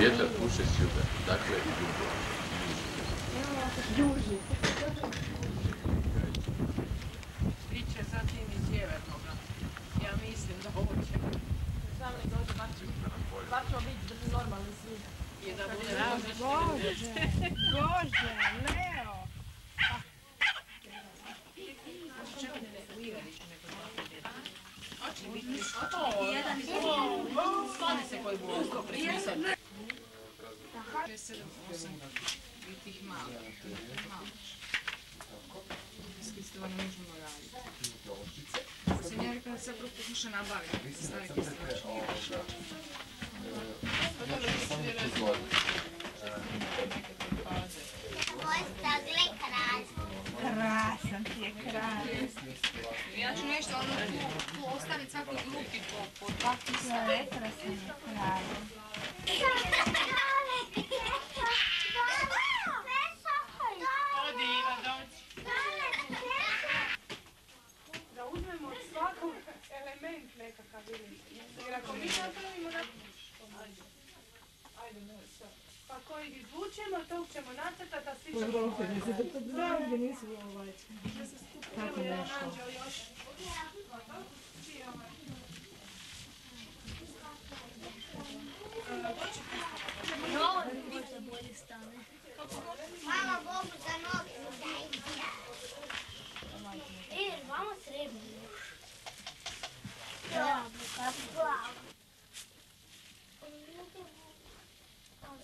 Vjetar puše sjuda, dakle i dugo. Zatim i sjevernoga. Ja mislim da hoće. Samo ne dođe, bar će- bar ćemo biti normalni svi. I da bude Bože, Bože, Leo. Hoće biti jedan Skloni se koji. 6, 7, 8. Biti ih malo. Možemo raditi. Sam ja rekla da prvo pokuša nabaviti. Staviti istivač. Krasan ti je kralj. Ja ću nešto ono tu, ostaviti svakoj grupi po, po dva tisa. Prekrasan je kralj. Da uzmemo od svakog element nekakav. Jer ako mi napravimo na... Ajde, ne, sad. Pa koji izvučemo, tog ćemo nacrtati, a svi ćemo... Da,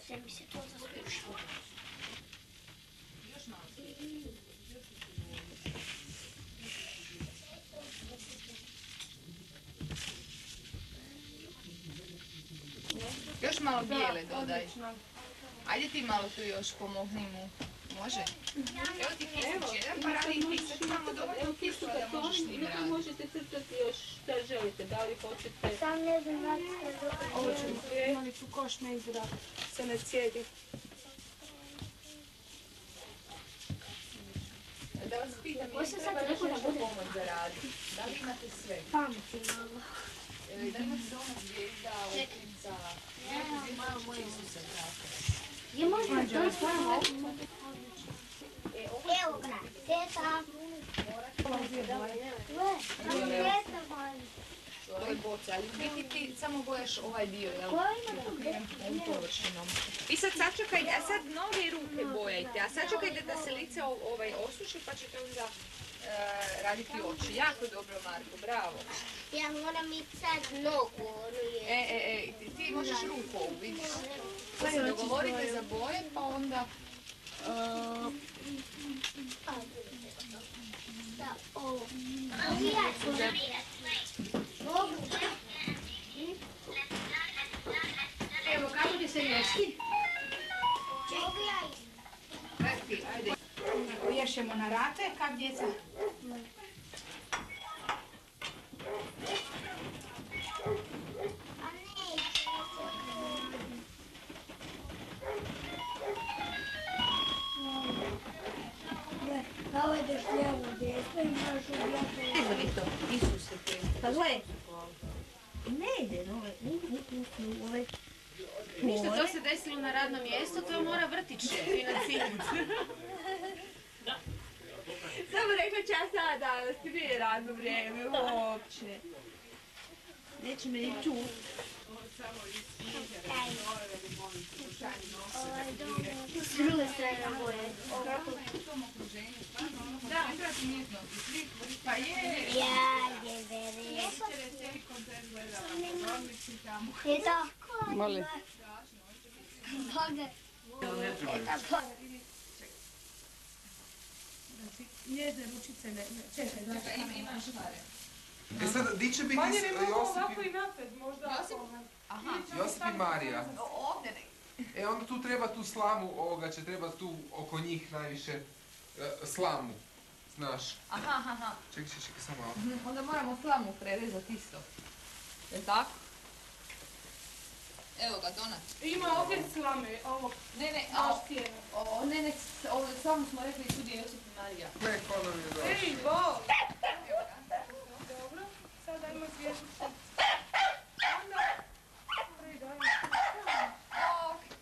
Mi to. Još malo bijele dodaj. Ajde ti malo tu još pomogni mu. Može? Evo ti kisić jedan, pa radi dovoljno kisu da možeš s njim raditi. Možete crtati još šta želite, da li hoćete... Sam ne znam da ste dobro. Ovo ćemo imali tu košne izra, se ne cijedi. Da vas pitam, je treba još nešto pomoć za raditi? Da li imate sve? Pameti malo. E, Da imate doma zvijezda, oknica, malo moje tako. Je možda to stvarno? To je boca, ali ti samo bojaš ovaj dio, jel? Ovom površinom. I sad sačekajte, a sad noge i ruke bojajte, a sačekajte da se lice ovaj osuši pa ćete onda e, raditi oči. Jako dobro, Marko, bravo. Ja moram ići sad nogu, ono. E, e, e, ti, ti možeš ruku ovu, vidiš. Pa se dogovorite za boje, pa onda... Evo, kako ti se jesti? Ići. Ajde. Priješemo na rate, kak djeca? To, Isuse. Pa gle, ne ide, ovaj. Ništa, to se desilo na radnom mjestu, to mora vrtić financirati. Samo rekla ja sad danas, ti radno vrijeme, uopće. Neće me ni čut. S druge strane boje. Da. Pa je. Ja je veri. Eto. Moli. Boga. Njezne ručice ne, čekaj, znači. Ima, ima špare. E sad, di će biti Manje ne mogu Josip, ovako i napred, možda. Josip? Aha. Josip i Marija? Ovdje. E onda tu treba tu slamu, ovoga će treba tu oko njih najviše e, slamu, znaš. Aha, aha. Čekaj, čekaj, čekaj, samo malo. Onda moramo slamu prerezati isto. Je tako? Evo ga, donat. Ima ovdje slame, ovo, Ne, ne, a, o, ne, ne, ovo slamu smo rekli tu je Josip i Marija. Ne, ko nam je došao? Ej, bo! Dobro, sad dajmo zvijezdicu. Onda, Ej, dajmo. Ok.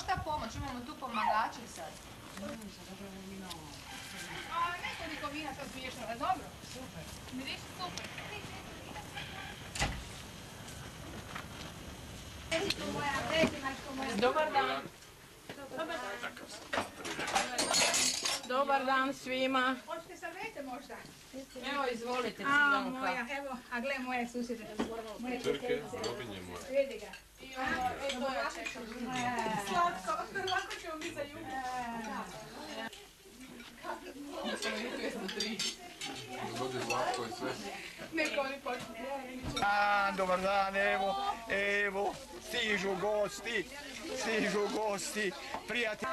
još šta pomoć, imamo tu pomagače sad. A nekoliko vina to smiješno, ali dobro. Super. Miriši super. Dobar dan. Dobar dan svima. Hoćete savjete možda? Evo, izvolite. A, moja, evo, a gle moje susjede. Moje Črke, robinje moje. Vidi ga. Slatko, lako ćemo mi za jugu. I. Dan, dobar dan, evo, evo, stižu gosti, stižu gosti, prijatelji.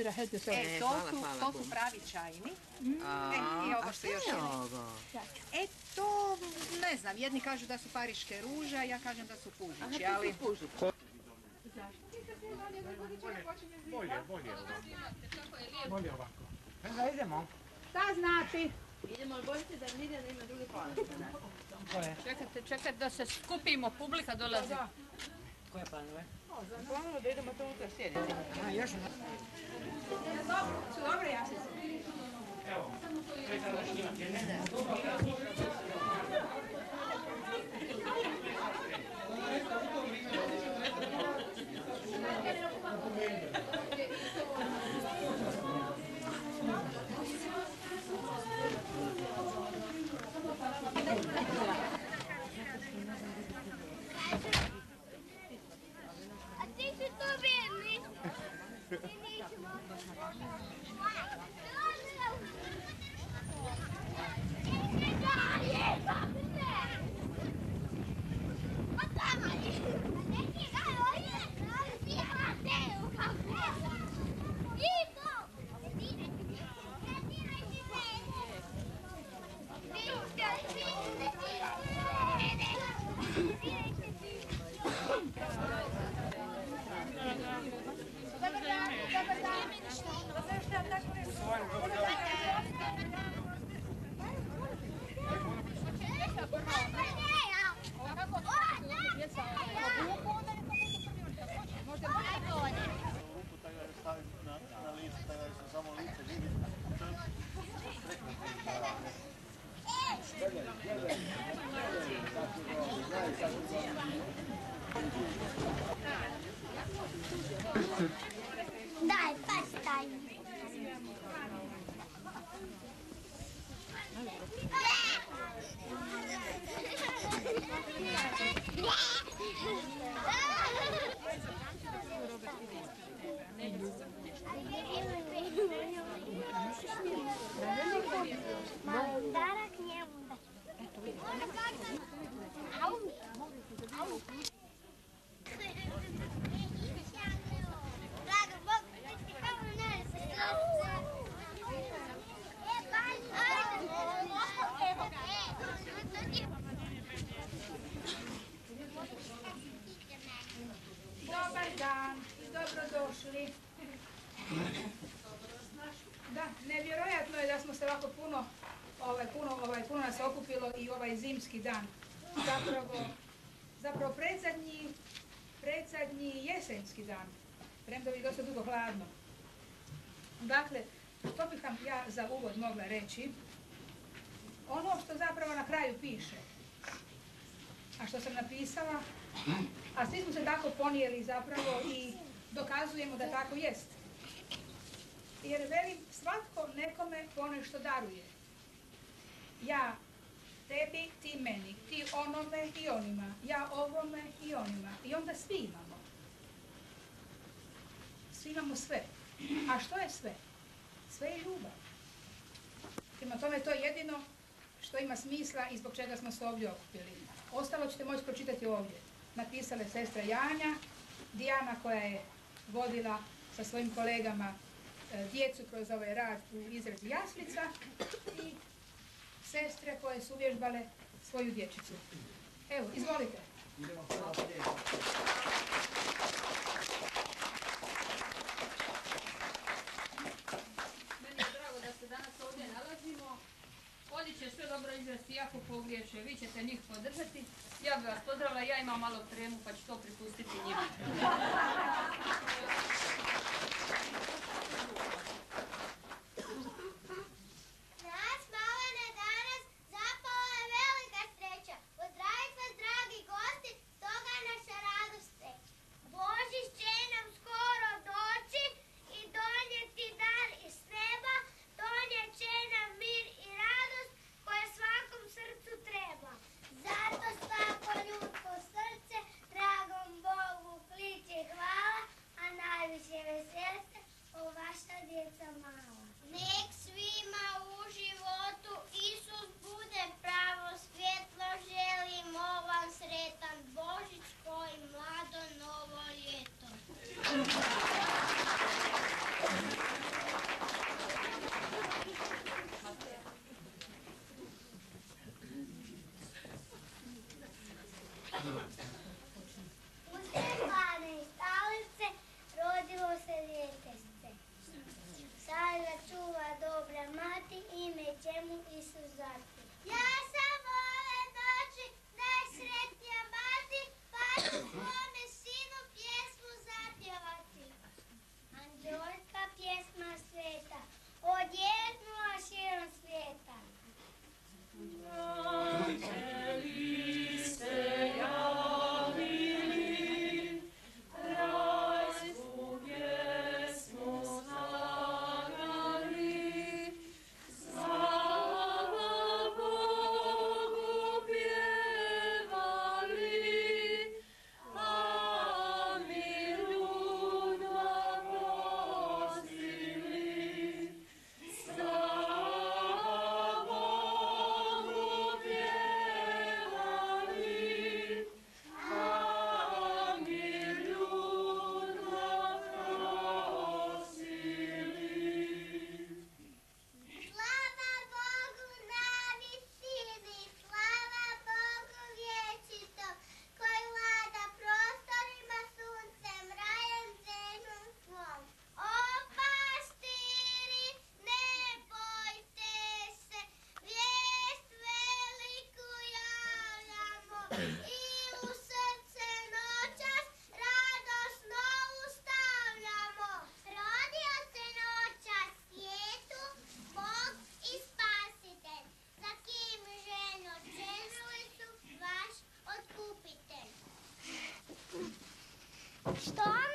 Evo, našli smo. E, to su, to su pravi čajni. E, i ovo što još je. E, to ne znam, jedni kažu da su pariške ruže, a ja kažem da su pužići, ali... Šta znači? Čekajte, čekajte da se skupimo, publika dolazi. Su dobre jasice? A Zapravo, zapravo predzadnji, predzadnji jesenski dan. Premda bi dosta dugo hladno. Dakle, što bih vam ja za uvod mogla reći? Ono što zapravo na kraju piše, a što sam napisala, a svi smo se tako ponijeli zapravo i dokazujemo da tako jest. Jer velim, svatko nekome ponešto daruje. Ja tebi, ti meni, ti onome i onima, ja ovome i onima. I onda svi imamo. Svi imamo sve. A što je sve? Sve je ljubav. Prema tome to je jedino što ima smisla i zbog čega smo se ovdje okupili. Ostalo ćete moći pročitati ovdje. Napisala je sestra Janja, Dijana koja je vodila sa svojim kolegama e, djecu kroz ovaj rad u izradi jaslica i sestre koje su uvježbale svoju dječicu. Evo, izvolite. Meni je drago da se danas ovdje nalazimo. Oni će sve dobro izvesti, jako pogriješe, vi ćete njih podržati. Ja bih vas pozdravila, ja imam malo tremu pa ću to pripustiti njima. Što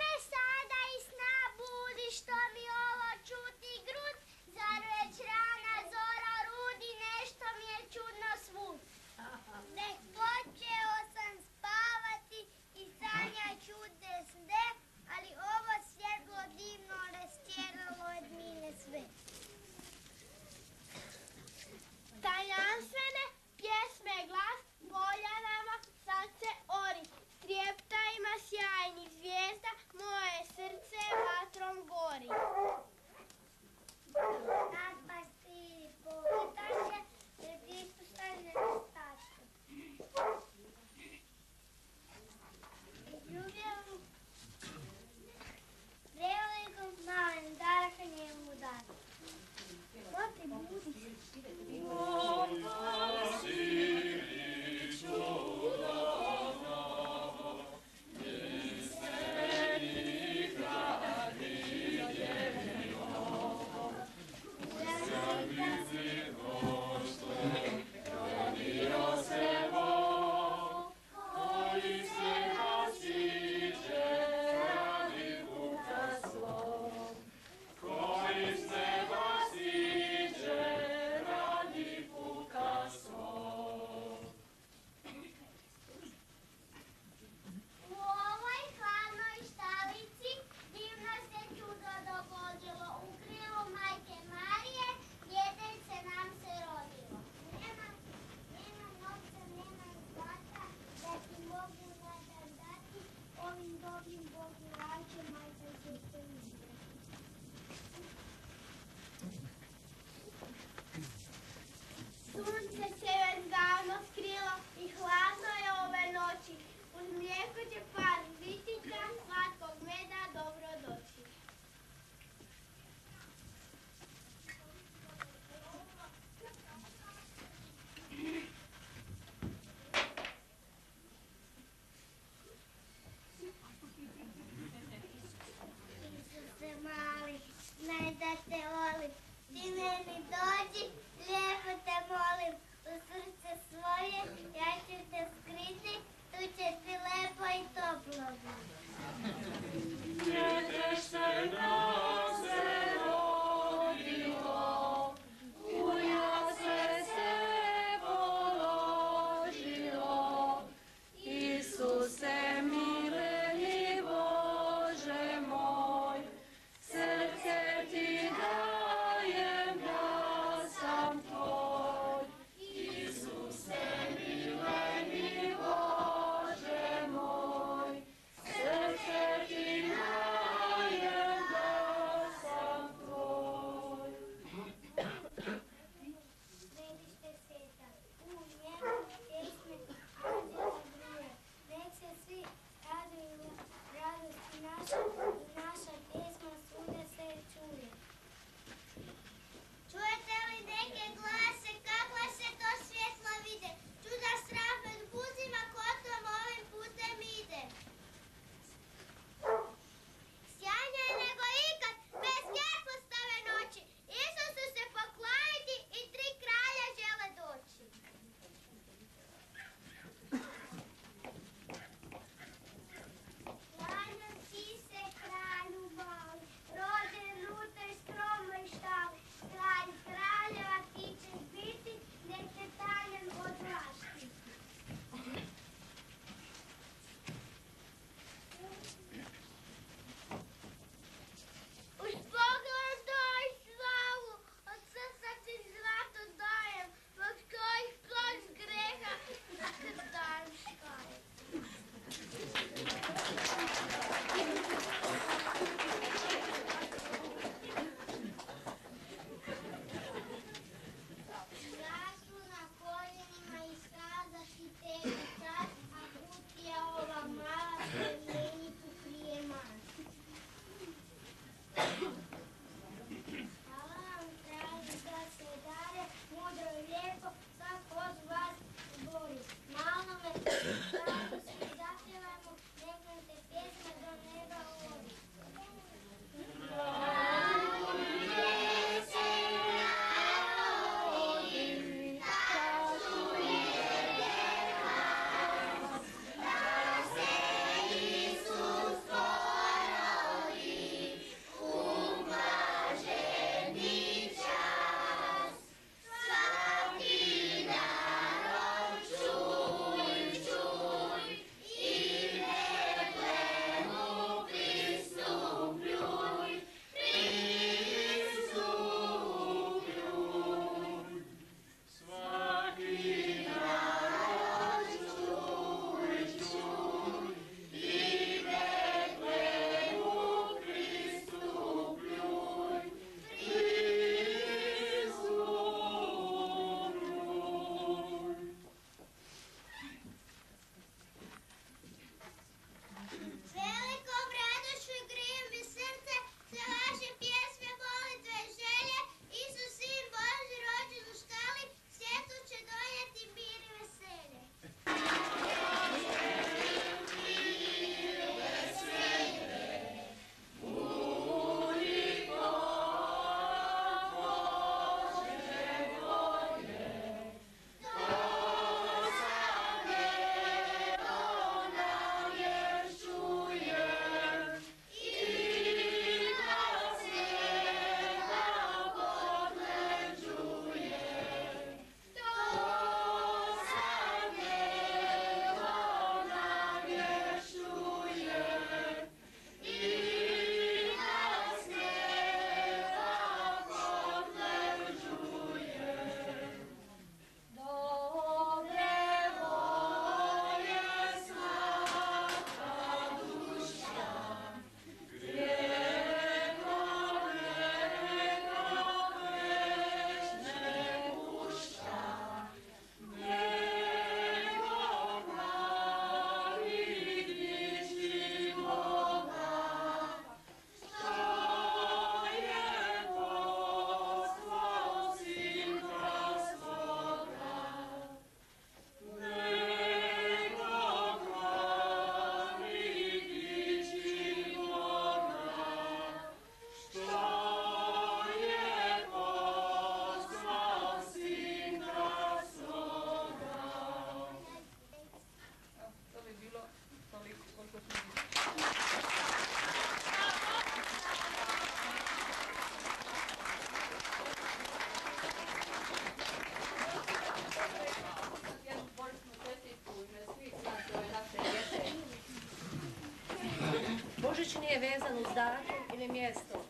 vezan uz datum ili mjesto,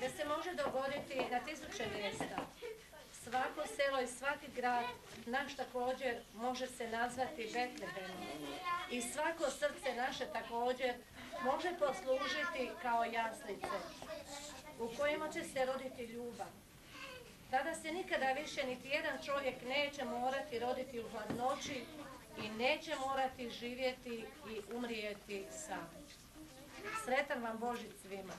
da se može dogoditi na tisuće mjesta. Svako selo i svaki grad, naš također, može se nazvati Betlehemom. I svako srce naše također može poslužiti kao jaslice, u kojima će se roditi ljubav. Tada se nikada više niti jedan čovjek neće morati roditi u hladnoći i neće morati živjeti i umrijeti sam. Sretan vam Božić svima.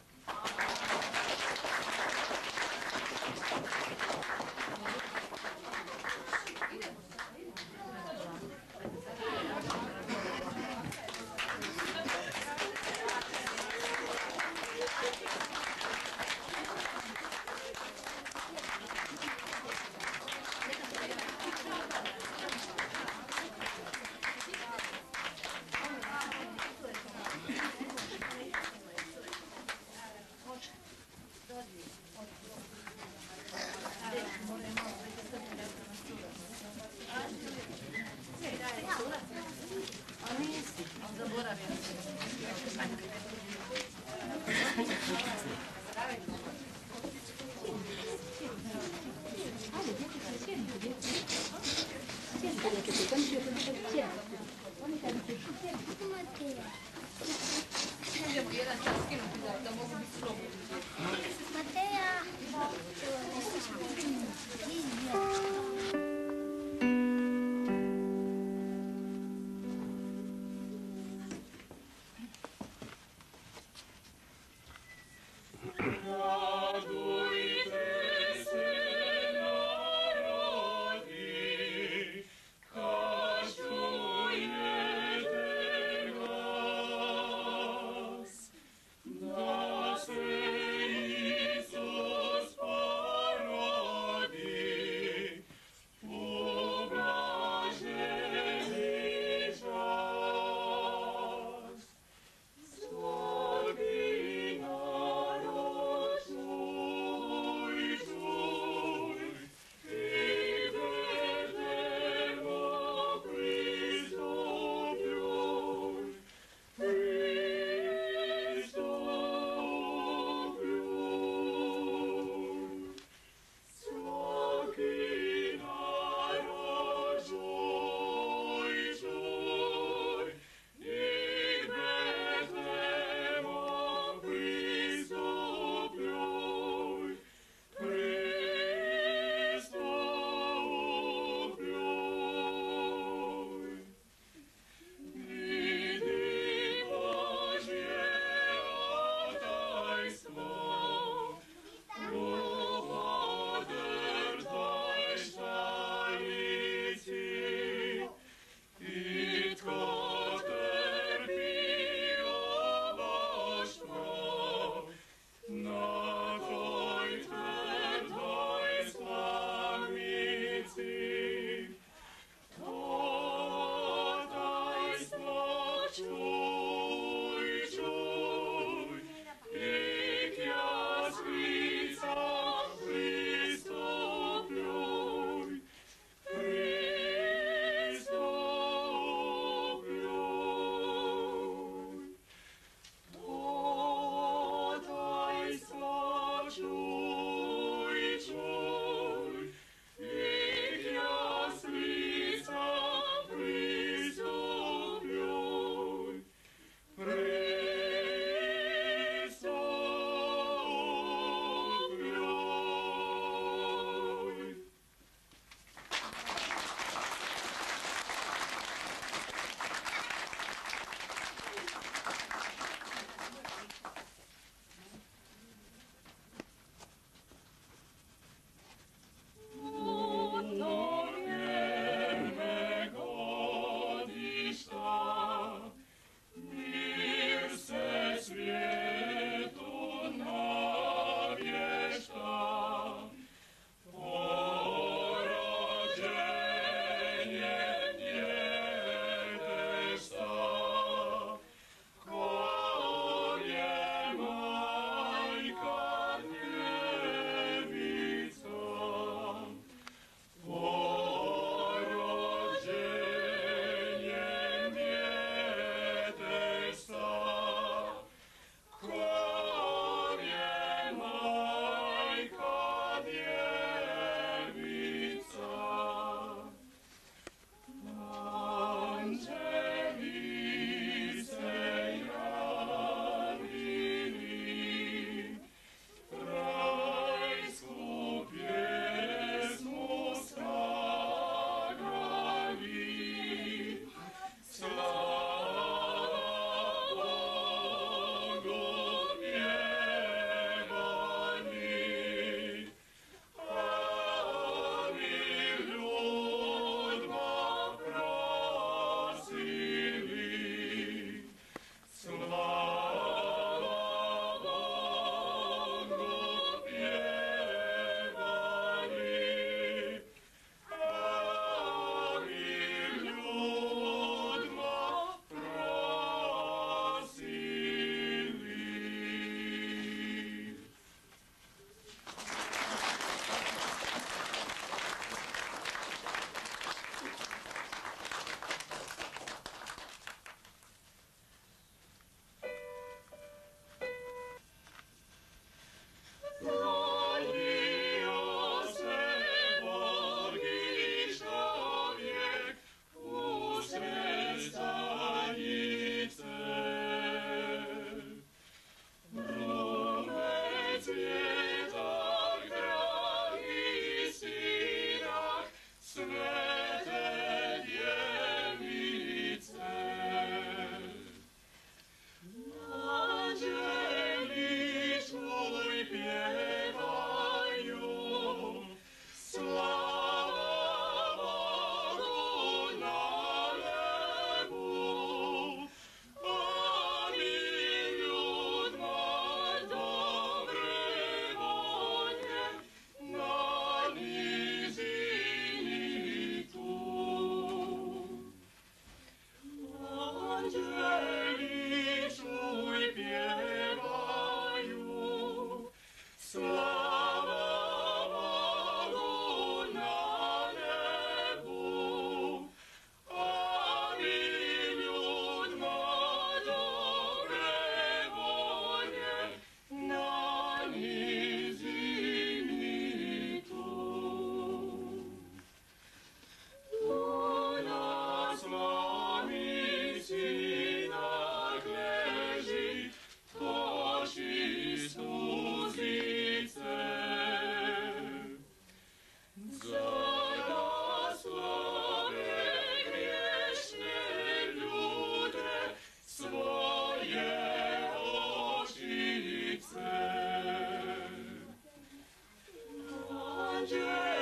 treasure.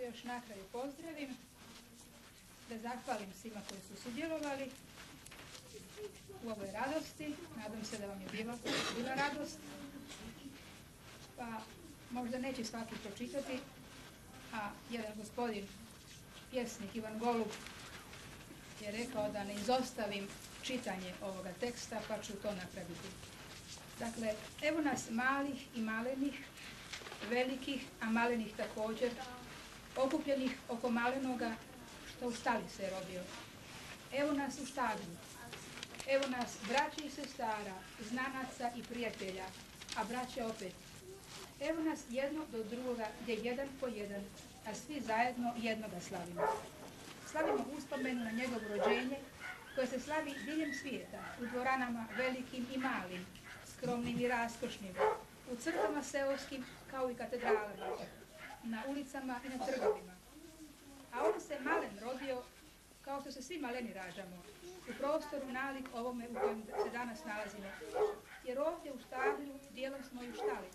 Dopustite još na kraju pozdravim, da zahvalim svima koji su sudjelovali u ovoj radosti. Nadam se da vam je bila, bila radost. Pa možda neće svaki pročitati, a jedan gospodin, pjesnik Ivan Golub, je rekao da ne izostavim čitanje ovoga teksta, pa ću to napraviti. Dakle, evo nas malih i malenih, velikih, a malenih također, okupljenih oko malenoga što u stali se rodio. Evo nas u štablju, evo nas braća i sestara, znanaca i prijatelja, a braća opet. Evo nas jedno do drugoga, gdje jedan po jedan, a svi zajedno jednoga slavimo. Slavimo uspomenu na njegovo rođenje, koje se slavi diljem svijeta, u dvoranama velikim i malim, skromnim i raskošnim, u crkvama seoskim kao i katedralama, na ulicama i na trgovima. A on se malen rodio, kao što se svi maleni rađamo, u prostoru nalik ovome u kojem se danas nalazimo. Jer ovdje u štablju dijelom smo i štali.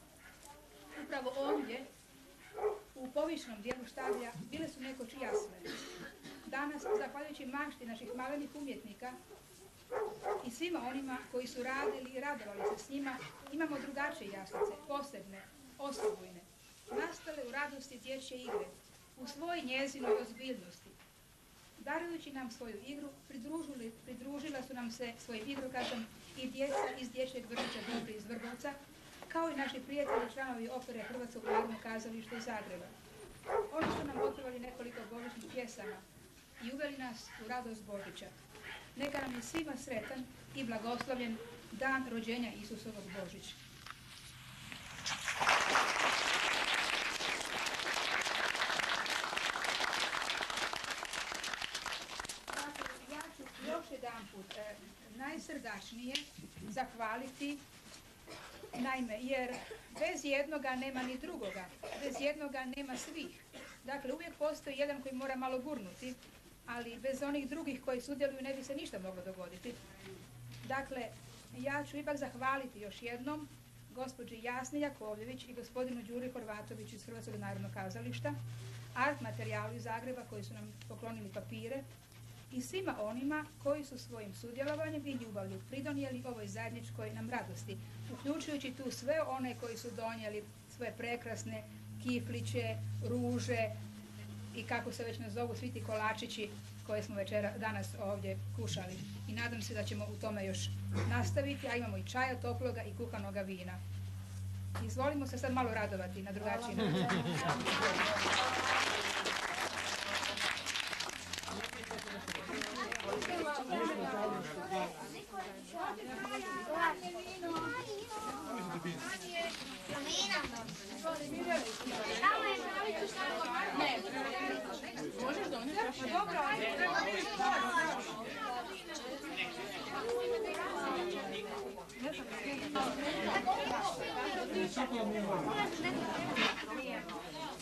Upravo ovdje, u povišnom dijelu štablja, bile su nekoć jasne. Danas, zahvaljujući mašti naših malenih umjetnika i svima onima koji su radili i radovali se s njima, imamo drugačije jaslice, posebne, osobujne, nastale u radosti dječje igre, u svoj njezinoj ozbiljnosti. Darujući nam svoju igru, pridružila su nam se svojim igrokazom i djeca iz dječjeg vrtića Dobri iz Vrbovca, kao i naši prijatelji članovi opere Hrvatskog narodnog kazališta iz Zagreba. Oni su nam otpevali nekoliko božićnih pjesama i uveli nas u radost Božića. Neka nam je svima sretan i blagoslovljen dan rođenja Isusovog Božića. Dakle, ja ću još jedan put e, najsrdačnije zahvaliti Naime, jer bez jednoga nema ni drugoga, bez jednoga nema svih. Dakle, uvijek postoji jedan koji mora malo gurnuti, ali bez onih drugih koji sudjeluju ne bi se ništa moglo dogoditi. Dakle, ja ću ipak zahvaliti još jednom gospođi Jasni Jakovljević i gospodinu Đuri Horvatoviću iz Hrvatskog narodnog kazališta, art materijalu iz Zagreba koji su nam poklonili papire i svima onima koji su svojim sudjelovanjem i ljubavlju pridonijeli ovoj zajedničkoj nam radosti, uključujući tu sve one koji su donijeli svoje prekrasne kifliće, ruže i kako se već nazovu svi ti kolačići koje smo večera danas ovdje kušali. I nadam se da ćemo u tome još nastaviti, a imamo i čaja toploga i kuhanoga vina. Izvolimo se sad malo radovati na drugačiji način. Možeš donijeti Dobro, To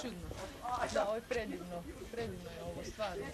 čudno. Da, ovo je predivno. Predivno je ovo, stvarno.